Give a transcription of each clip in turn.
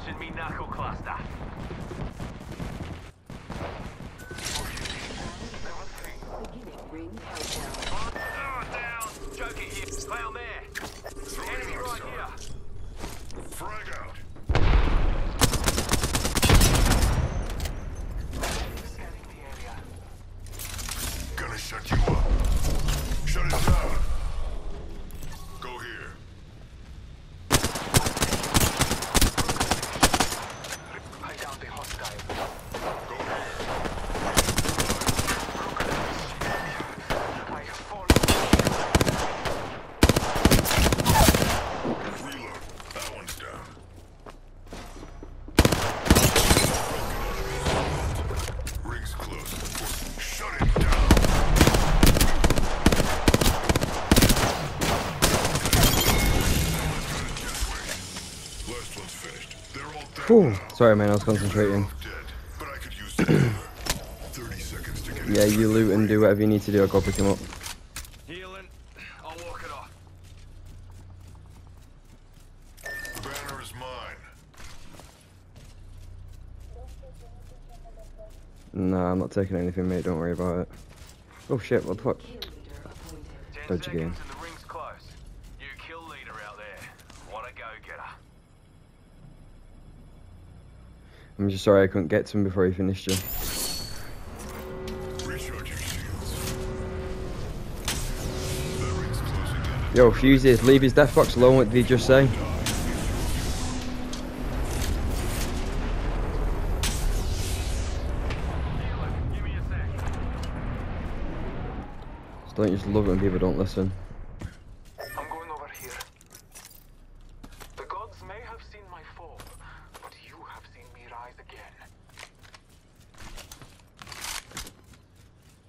punching me knuckle cluster. Beginning ring countdown. Oh, down! Joke it here. Clown there. Throwing Enemy right out. here. Frag out. Gonna shut you up. Shut it down. Sorry, man, I was concentrating. Dead, I could use the cover. 30 seconds to get Yeah, you loot and do whatever you need to do. I'll go pick him up. Healing. I'll walk it off. The banner is mine. Nah, I'm not taking anything, mate. Don't worry about it. Oh shit, what the fuck? Ten Dodge seconds again. and the ring's close. You kill leader out there. What a go-getter. I'm just sorry I couldn't get to him before he finished you. Yo, Fuses, leave his death box alone. What did he just say? Just don't just love it when people don't listen. I'm going over here. The gods may have seen my fall, but you have seen me rise again.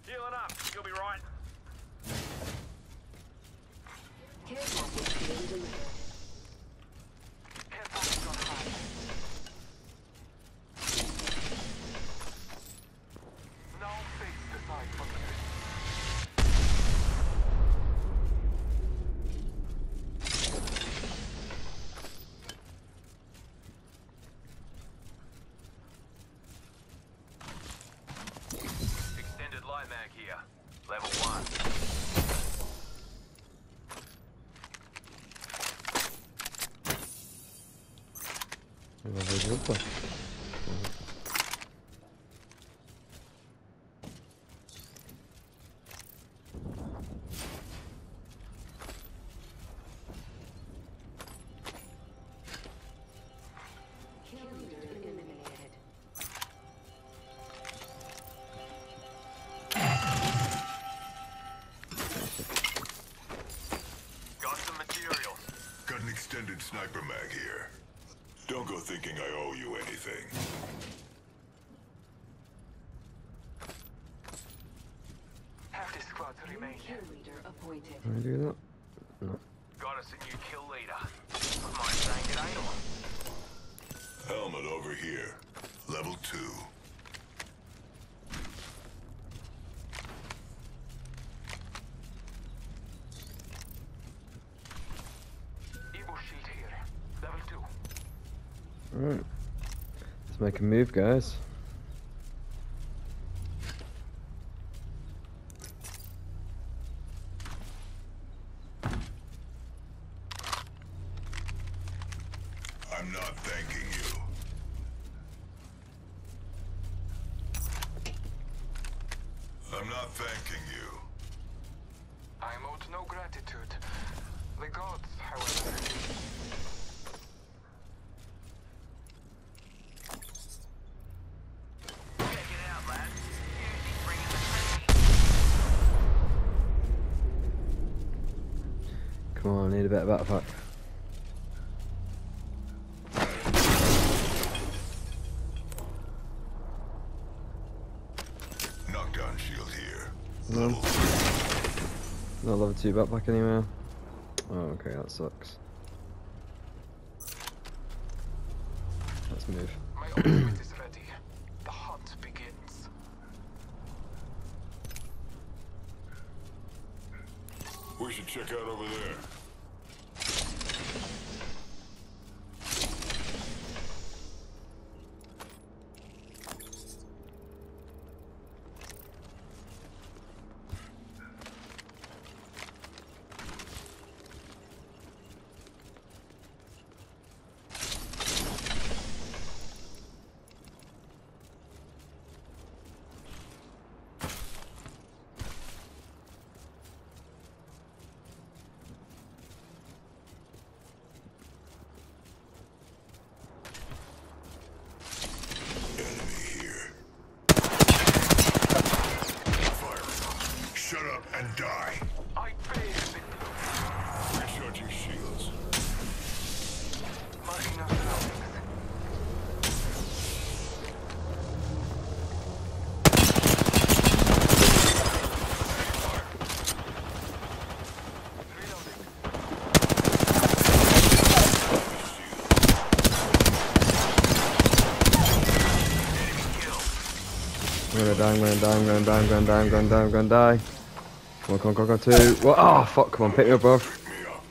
Healing up. You'll be right. Care package on high. Now face the side for the Extended light mag here. Level one. Got go thinking I owe you anything. Half the squad remain. appointed. Can I do that? No. Got us a new kill leader. Mind saying it ain't on. Helmet over here. Level two. Evo shield here. Level two. Alright. Let's make a move, guys. I'm not thanking you. I'm not thanking you. I am owed no gratitude. The gods, however. Check it out, lads. Fusey's bringing the heat. Come on, I need a bit of battle pack. Knockdown shield here. No. Level three. Not level 2 backpack anywhere. Oh, okay, that sucks. Let's move. My ultimate is ready. The hunt begins. We should check out over there. Die, I'm gonna die, I'm gonna die, I'm gonna die, I'm gonna die, I'm gonna die. Come on, come on, come on, come on, two. What? Oh, fuck, come on, pick me up, bro.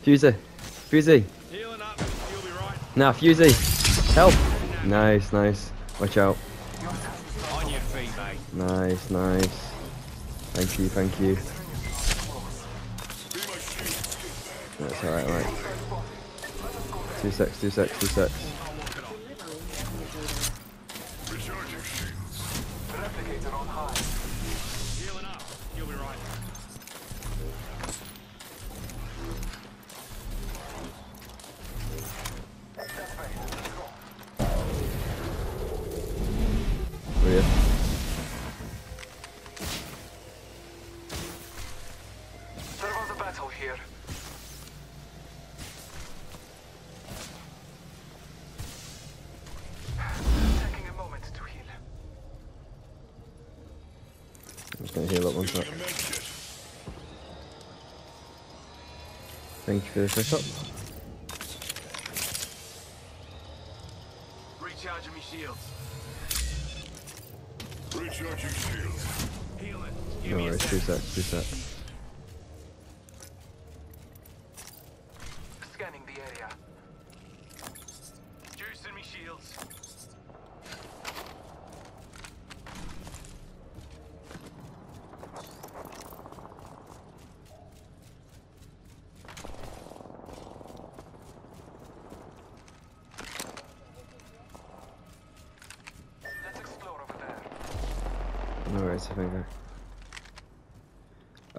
Fusey. Fusey. Now, Fusey. Help. Nice, nice. Watch out. Mate. Nice, nice. Thank you, thank you. That's alright, right. Two secs, two secs, two secs. Just gonna heal up one sec. A med kit. Thank you for the pick up. Recharging me shields. Recharging shields. Healing. No Give me a worries, sec. two secs, two secs. Scanning the area. Juicing me shields. Let's explore over there. No worries, I think I...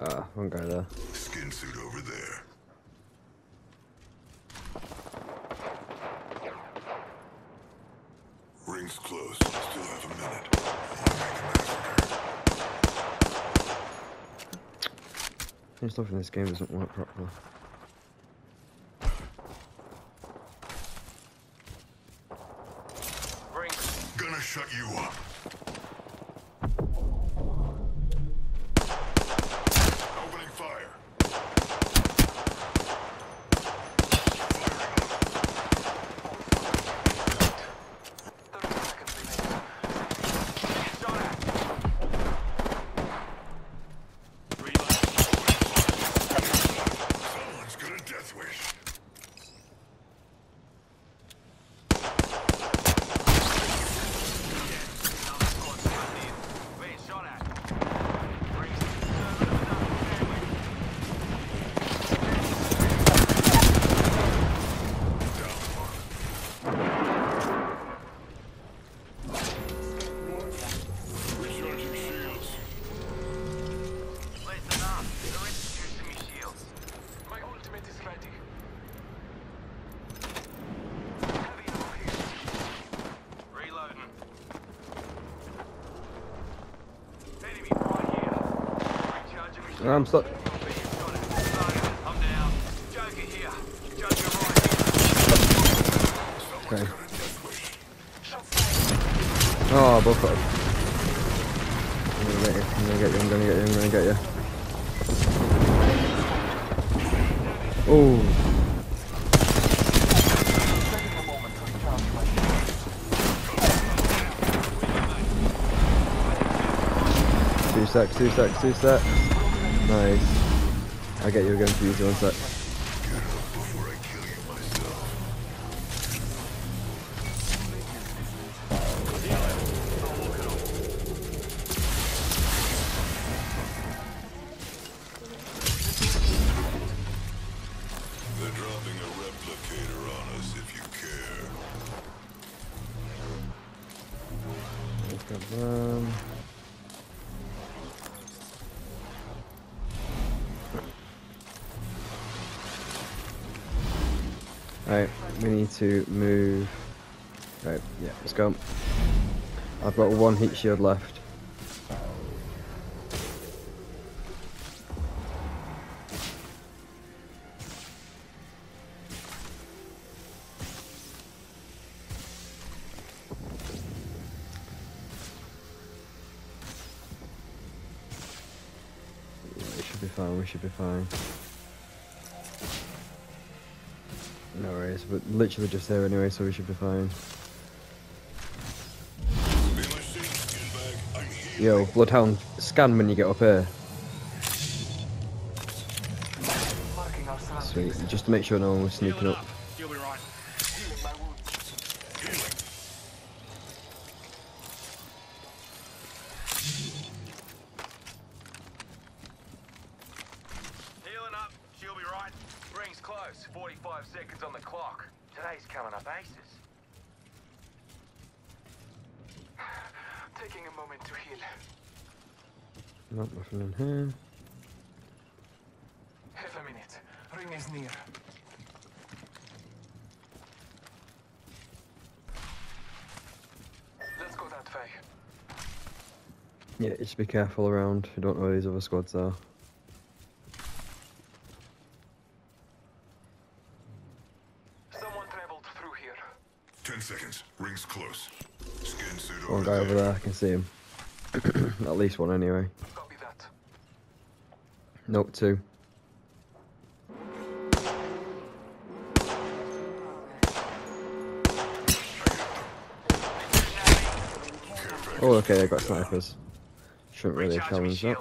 Ah, one guy there. Skin suit over there. Rings close. Still have a minute. Stuff in this game doesn't work properly. Bring. Gonna shut you up. Opening fire. Thirty seconds remaining. Shot at. Reload. Someone's got a death wish. Another squad's coming in. Being shot at. Bring. Serving them another family. Recharging shields. Listen up. They're introducing me shields. My ultimate is ready. Heavy ammo here. Reloading. Enemy right here. Recharging me shields. I'm stuck. Being shot at. Reloading. I'm down. Joker here. Joker right here. Okay. Oh, both of them. I'm gonna get you, I'm gonna get you, I'm gonna get you, I'm. Oh, two secs, two secs, two secs. Nice. I get you again for you, one sec. Before I kill we need to move. Right, yeah, let's go. I've got one heat shield left. We should be fine, we should be fine. No worries, but literally just there anyway, so we should be fine. Yo, Bloodhound, scan when you get up here. Sweet, just to make sure no one was sneaking up. Ring's close. 45 seconds on the clock. Today's coming up aces. Taking a moment to heal. Not nothing in here. Half a minute. Ring is near. Let's go that way. Yeah, just be careful around. You don't know where these other squads are. Someone traveled through here. Ten seconds. Rings close. Skin suit One guy over there, I can see him. At least one anyway. Nope, two. Oh, okay, I got snipers. Shouldn't really challenge that.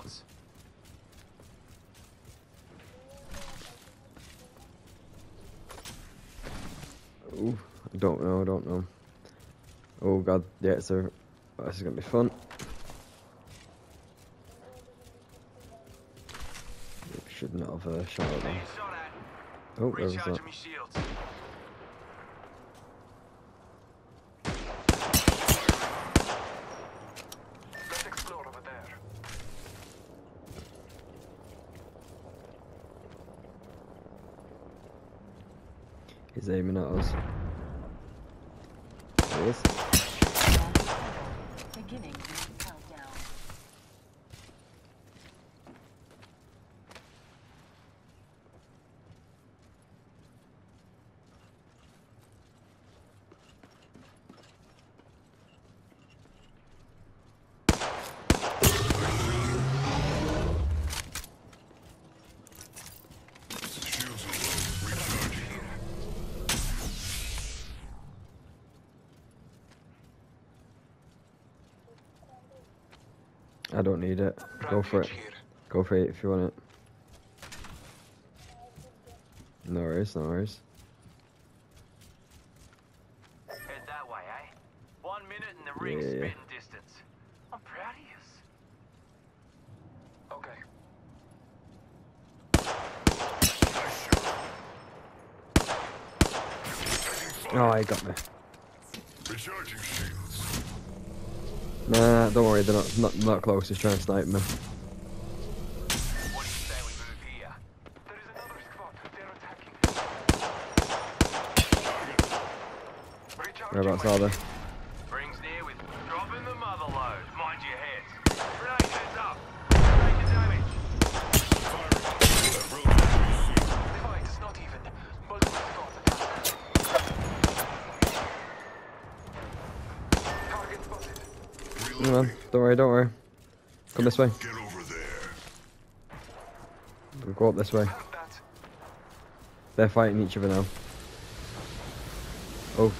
Ooh, I don't know, I don't know. Oh god, yeah, so this is gonna be fun. Should not have uh, shot at them. Oh, where was that? There. He's aiming at us. There he is. Beginning ring countdown. Shields are low. Recharging. I don't need it. Go for it. Go for it if you want it. No worries, no worries. Head that way, eh? One minute and the ring's Yeah. spitting distance. I'm proud of you. Okay. Oh, he got me. Recharging shields. Nah, don't worry, they're not not, not close. He's trying to snipe me. What do you say we move here? There is another squad. They're attacking. Recharging Whereabouts my are they? shield. Rings near with dropping the mother lode. Mind your heads. Grenade heads up. Taking damage. That rotating shield. Divide is not even. Multiple squads attack. Target spotted. Hang on, Reloading. don't worry, don't worry. Come this way. Get over there. We'll go up this way. They're fighting each other now. Oh,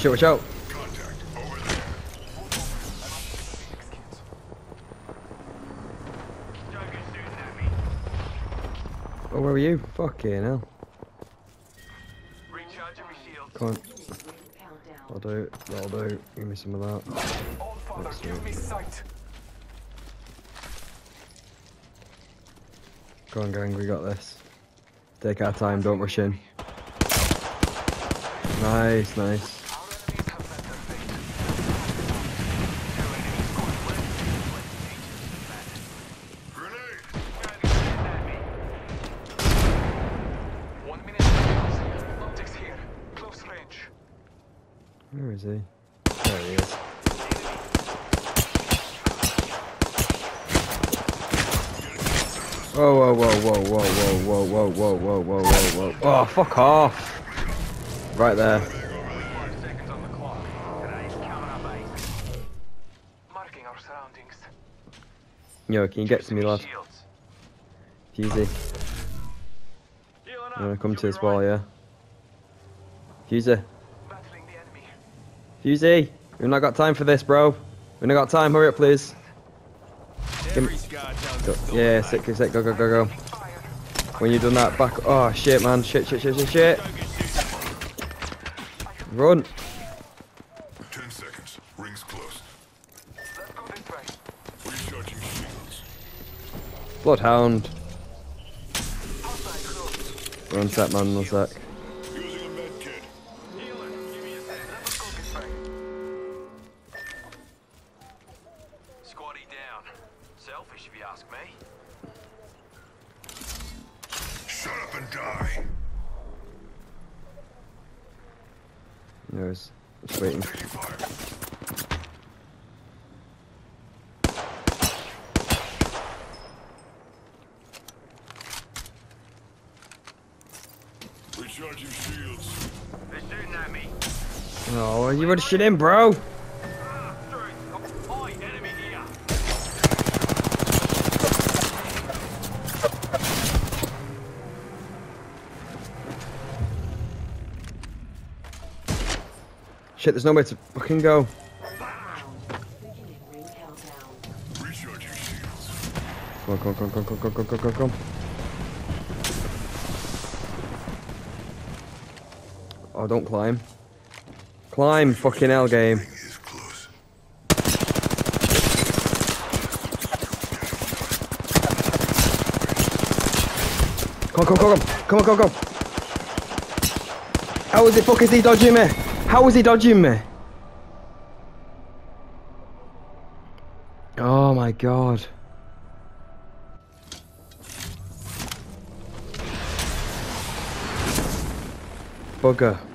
shooting at me. Oh, where are you? Fucking hell. Recharging. Come on. I'll do it. That'll do. Give me some of that. Father, give me sight. Go on, gang, we got this. Take our time, don't rush in. Nice, nice. Our enemies have met their fate. Two enemies squad left. Split teachers and that. Grenade. Joker's shooting at me. One minute is he? There he is. Whoa, whoa, whoa, whoa, whoa, whoa, whoa, whoa, whoa, whoa, whoa, whoa. Oh, fuck off! Right there. Yo, can you get to me, lad? Up. I'm gonna come to this wall, yeah? Battling. Fusey! We've not got time for this, bro. We've not got time, hurry up, please. Go. Yeah, sick, sick, go, go, go, go. When you've done that, back. Oh, shit, man. Shit, shit, shit, shit, shit. Don't get too Run. Ten seconds. Rings close. Let's go this way. Recharging shields. Bloodhound. One sec, man, one sec. Oh, you would shit in, bro. Through. Oi, enemy here. Shit, there's nowhere to fucking go. Beginning ring countdown. Recharging shields. Come on, come on, come on, come on, come on, come on, come on, come on. Oh, don't climb. Climb, fucking hell game. Come on, come on, come on, come on, come on, come on. How is the fuck is he dodging me? How is he dodging me? Oh my god. Пока.